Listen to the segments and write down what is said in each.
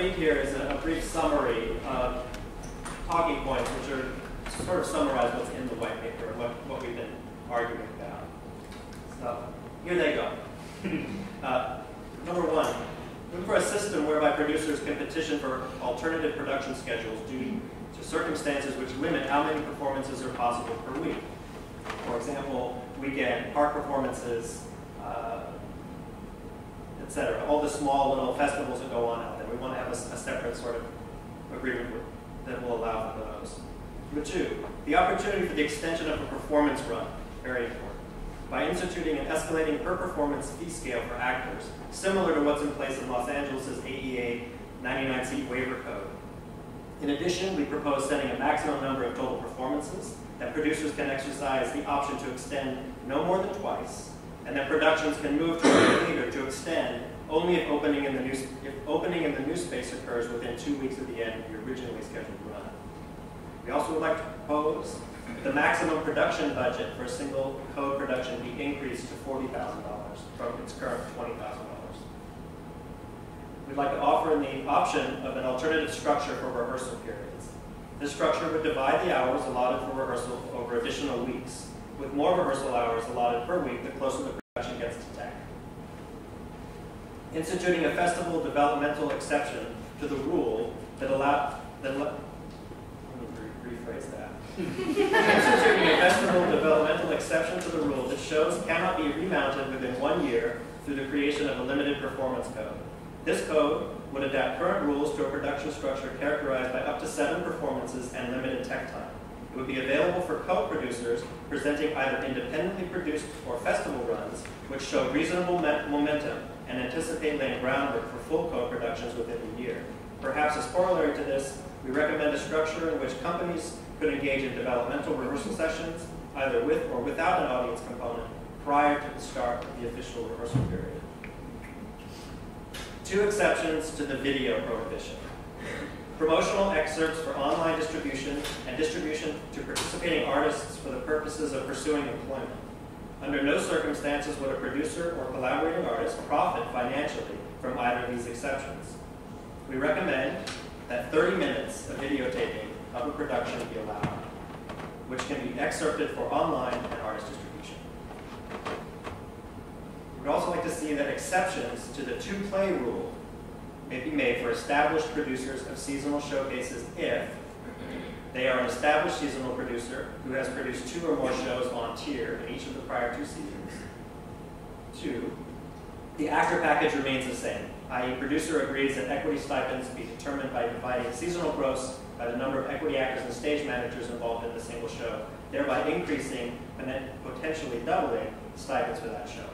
read here is a, a brief summary of talking points, which are sort of summarize what's in the white paper, what, what we've been arguing about. So here they go. uh, number one, look for a system whereby producers can petition for alternative production schedules due to circumstances which limit how many performances are possible per week. For example, weekend park performances, etc. All the small little festivals that go on out there. We want to have a, a separate sort of agreement with, that will allow for those. Number two, the opportunity for the extension of a performance run, very important, by instituting an escalating per performance fee scale for actors, similar to what's in place in Los Angeles' AEA 99 seat waiver code. In addition, we propose setting a maximum number of total performances that producers can exercise the option to extend no more than twice, and that productions can move to a theater to extend only if opening in the new if opening in the new space occurs within two weeks of the end of the originally scheduled run. We also would like to propose that the maximum production budget for a single co-production be increased to $40,000 from its current $20,000. We'd like to offer the option of an alternative structure for rehearsal periods. This structure would divide the hours allotted for rehearsal over additional weeks, with more rehearsal hours allotted per week the closer the to tech. Instituting a festival developmental exception to the rule that allow that let me rephrase that. Instituting a festival developmental exception to the rule that shows cannot be remounted within one year through the creation of a limited performance code. This code would adapt current rules to a production structure characterized by up to seven performances and limited tech time. It would be available for co-producers presenting either independently produced or festival runs, which show reasonable momentum and anticipate laying groundwork for full co-productions within a year. Perhaps as corollary to this, we recommend a structure in which companies could engage in developmental rehearsal sessions, either with or without an audience component, prior to the start of the official rehearsal period. Two exceptions to the video prohibition. Promotional excerpts for online distribution and distribution to participating artists for the purposes of pursuing employment. Under no circumstances would a producer or collaborating artist profit financially from either of these exceptions. We recommend that 30 minutes of videotaping of a production be allowed, which can be excerpted for online and artist distribution. We'd also like to see that exceptions to the two-play rule may be made for established producers of seasonal showcases if they are an established seasonal producer who has produced two or more shows on tier in each of the prior two seasons. Two, the actor package remains the same, i.e. producer agrees that equity stipends be determined by dividing seasonal gross by the number of equity actors and stage managers involved in the single show, thereby increasing and then potentially doubling stipends for that show.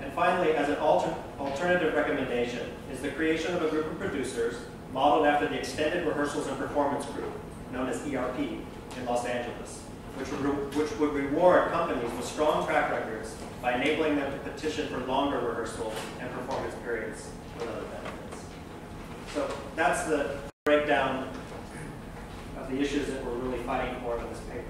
And finally, as an alter alternative recommendation, is the creation of a group of producers modeled after the Extended Rehearsals and Performance Group, known as ERP, in Los Angeles, which would, which would reward companies with strong track records by enabling them to petition for longer rehearsal and performance periods with other benefits. So that's the breakdown of the issues that we're really fighting for in this paper.